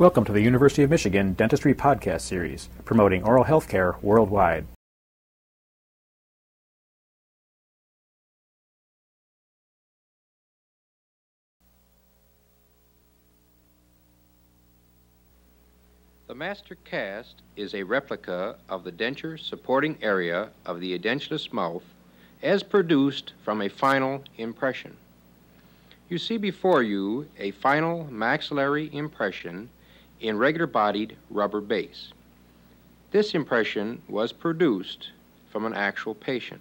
Welcome to the University of Michigan Dentistry Podcast Series, promoting oral health care worldwide. The master cast is a replica of the denture supporting area of the edentulous mouth as produced from a final impression. You see before you a final maxillary impression in regular bodied rubber base. This impression was produced from an actual patient.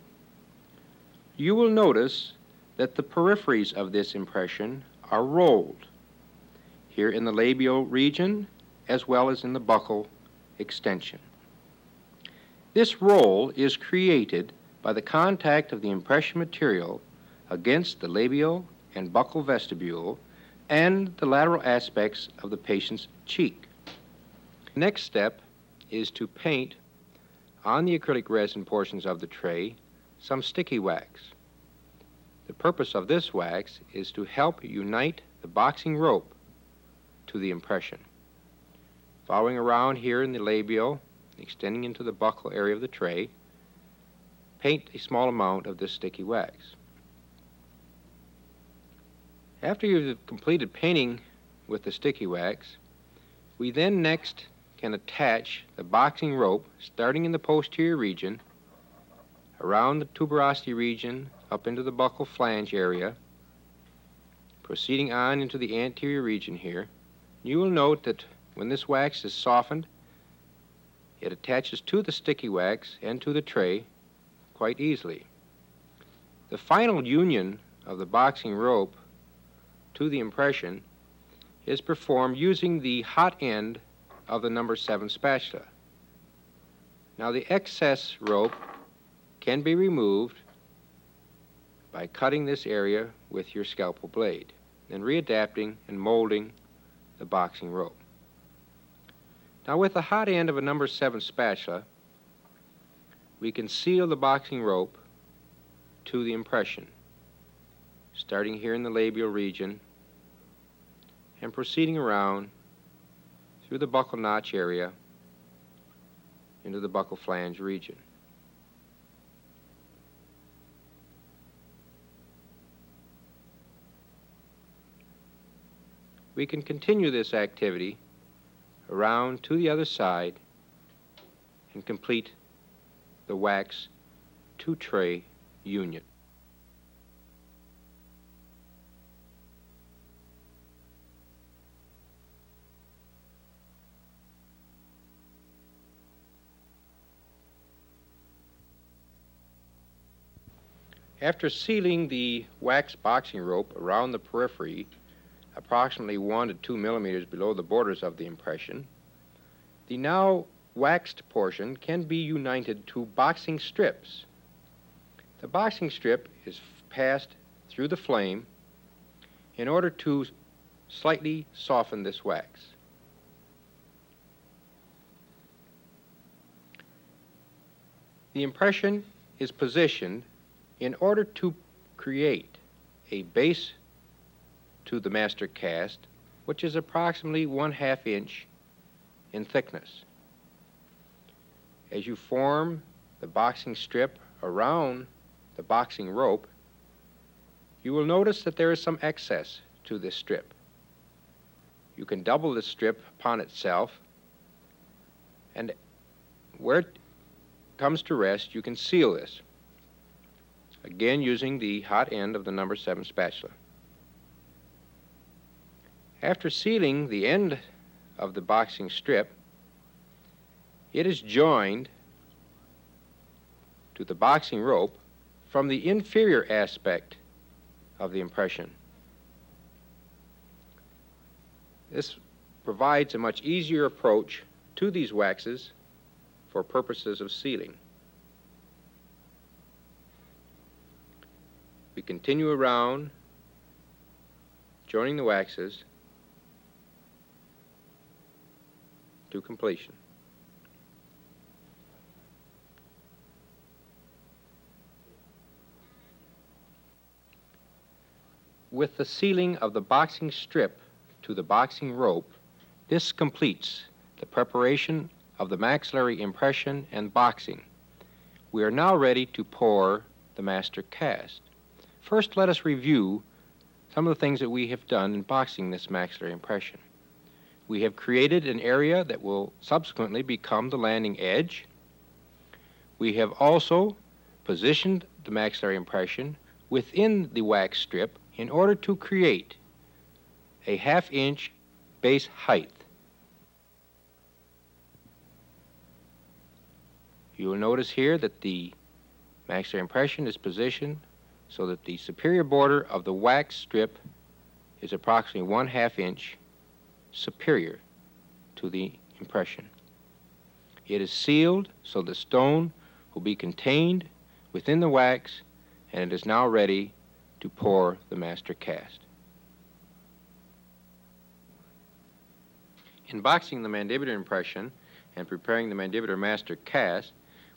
You will notice that the peripheries of this impression are rolled, here in the labial region as well as in the buccal extension. This roll is created by the contact of the impression material against the labial and buccal vestibule and the lateral aspects of the patient's cheek. Next step is to paint on the acrylic resin portions of the tray some sticky wax. The purpose of this wax is to help unite the boxing rope to the impression. Following around here in the labial, extending into the buccal area of the tray, paint a small amount of this sticky wax. After you've completed painting with the sticky wax, we then next can attach the boxing rope starting in the posterior region, around the tuberosity region, up into the buccal flange area, proceeding on into the anterior region here. You will note that when this wax is softened, it attaches to the sticky wax and to the tray quite easily. The final union of the boxing rope to the impression is performed using the hot end of the number 7 spatula. Now the excess rope can be removed by cutting this area with your scalpel blade and readapting and molding the boxing rope. Now with the hot end of a number 7 spatula, we can seal the boxing rope to the impression, starting here in the labial region and proceeding around through the buccal notch area into the buccal flange region. We can continue this activity around to the other side and complete the wax to tray union. After sealing the wax boxing rope around the periphery, approximately one to two millimeters below the borders of the impression, the now waxed portion can be united to boxing strips. The boxing strip is passed through the flame in order to slightly soften this wax. The impression is positioned in order to create a base to the master cast, which is approximately one half inch in thickness. As you form the boxing strip around the boxing rope, you will notice that there is some excess to this strip. You can double this strip upon itself, and where it comes to rest, you can seal this again using the hot end of the number 7 spatula. After sealing the end of the boxing strip, it is joined to the boxing rope from the inferior aspect of the impression. This provides a much easier approach to these waxes for purposes of sealing. We continue around, joining the waxes to completion. With the sealing of the boxing strip to the boxing rope, This completes the preparation of the maxillary impression and boxing. We are now ready to pour the master cast. First, let us review some of the things that we have done in boxing this maxillary impression. We have created an area that will subsequently become the landing edge. We have also positioned the maxillary impression within the wax strip in order to create a half inch base height. You will notice here that the maxillary impression is positioned so that the superior border of the wax strip is approximately one half inch superior to the impression. It is sealed so the stone will be contained within the wax and it is now ready to pour the master cast. In boxing the mandibular impression and preparing the mandibular master cast,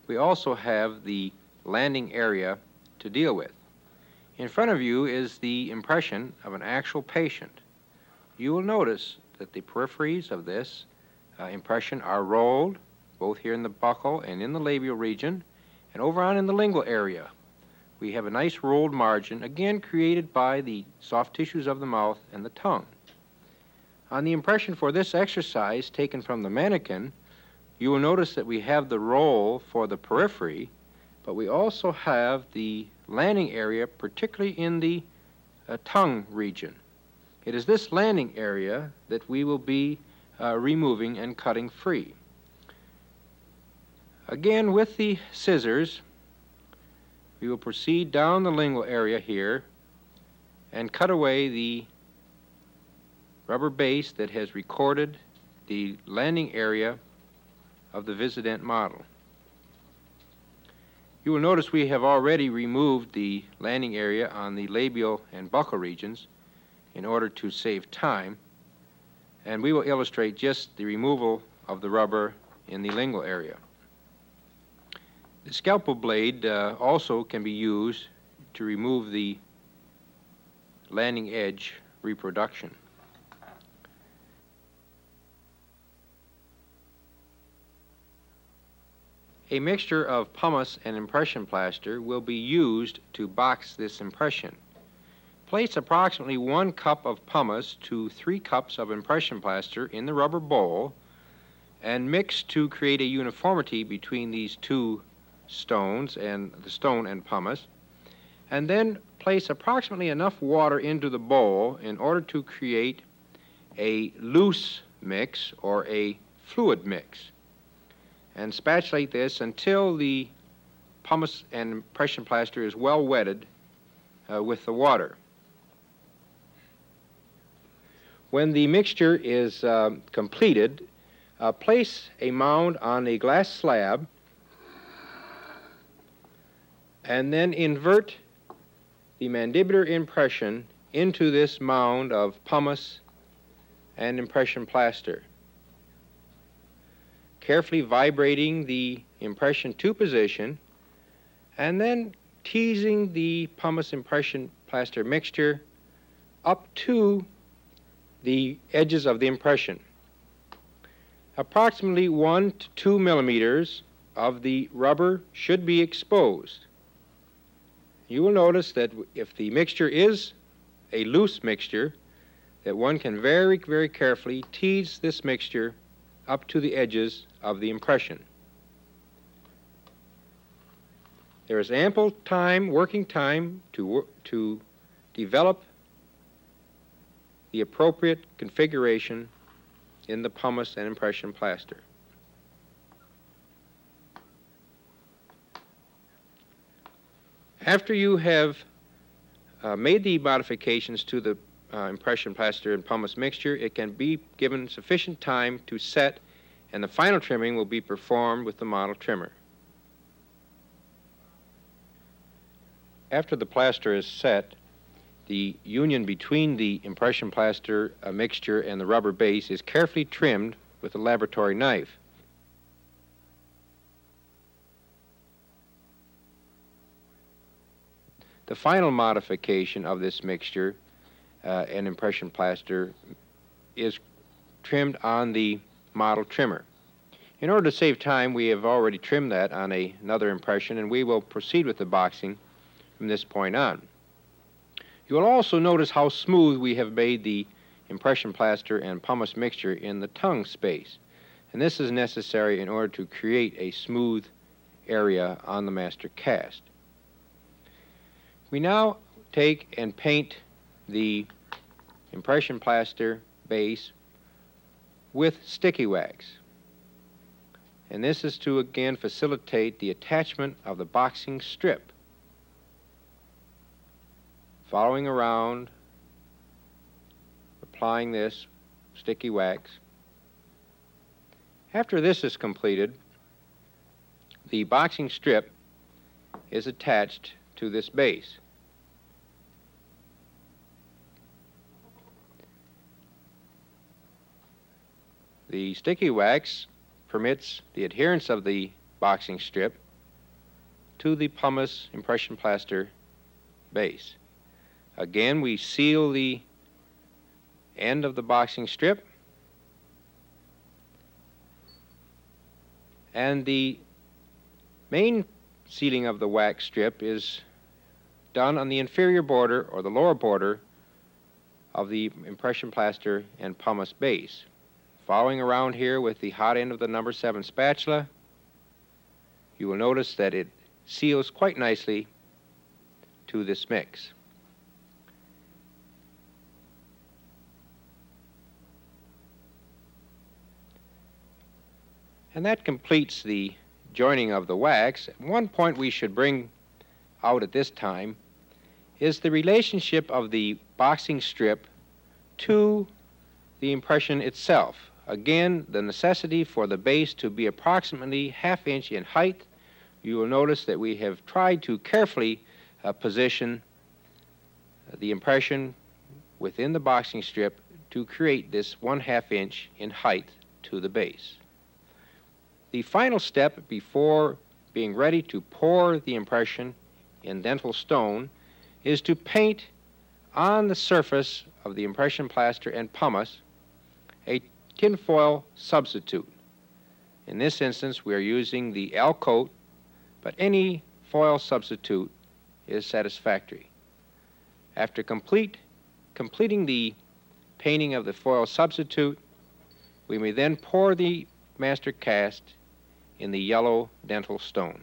we also have the landing area to deal with. In front of you is the impression of an actual patient. You will notice that the peripheries of this uh, impression are rolled, both here in the buccal and in the labial region, and over on in the lingual area. We have a nice rolled margin, again created by the soft tissues of the mouth and the tongue. On the impression for this exercise taken from the mannequin, you will notice that we have the roll for the periphery, but we also have the landing area, particularly in the uh, tongue region. It is this landing area that we will be uh, removing and cutting free. Again, with the scissors, we will proceed down the lingual area here and cut away the rubber base that has recorded the landing area of the Visident model. You will notice we have already removed the landing area on the labial and buccal regions in order to save time, and we will illustrate just the removal of the rubber in the lingual area. The scalpel blade uh, also can be used to remove the landing edge reproduction. A mixture of pumice and impression plaster will be used to box this impression. Place approximately one cup of pumice to three cups of impression plaster in the rubber bowl and mix to create a uniformity between these two stones and the stone and pumice. And then place approximately enough water into the bowl in order to create a loose mix or a fluid mix. And spatulate this until the pumice and impression plaster is well wetted uh, with the water. When the mixture is uh, completed, uh, place a mound on a glass slab and then invert the mandibular impression into this mound of pumice and impression plaster. Carefully vibrating the impression to position and then teasing the pumice impression plaster mixture up to the edges of the impression. Approximately one to two millimeters of the rubber should be exposed. You will notice that if the mixture is a loose mixture, that one can very, very carefully tease this mixture up to the edges of the impression. There is ample time, working time, to, to develop the appropriate configuration in the pumice and impression plaster. After you have uh, made the modifications to the uh, impression plaster and pumice mixture, it can be given sufficient time to set, and the final trimming will be performed with the model trimmer. After the plaster is set, the union between the impression plaster mixture and the rubber base is carefully trimmed with a laboratory knife. The final modification of this mixture uh, and impression plaster is trimmed on the model trimmer. In order to save time, we have already trimmed that on a, another impression, and we will proceed with the boxing from this point on. You will also notice how smooth we have made the impression plaster and pumice mixture in the tongue space. And this is necessary in order to create a smooth area on the master cast. We now take and paint the impression plaster base with sticky wax. And this is to again facilitate the attachment of the boxing strip. Following around, applying this sticky wax. After this is completed, the boxing strip is attached to this base. The sticky wax permits the adherence of the boxing strip to the pumice impression plaster base. Again, we seal the end of the boxing strip and the main sealing of the wax strip is done on the inferior border or the lower border of the impression plaster and pumice base. Following around here with the hot end of the number 7 spatula, you will notice that it seals quite nicely to this mix. And that completes the joining of the wax. One point we should bring out at this time is the relationship of the boxing strip to the impression itself. Again, the necessity for the base to be approximately half inch in height. You will notice that we have tried to carefully uh, position the impression within the boxing strip to create this one half inch in height to the base. The final step before being ready to pour the impression in dental stone is to paint on the surface of the impression plaster and pumice a tinfoil substitute. In this instance, we are using the Al-Cote, but any foil substitute is satisfactory. After complete, completing the painting of the foil substitute, we may then pour the master cast in the yellow dental stone.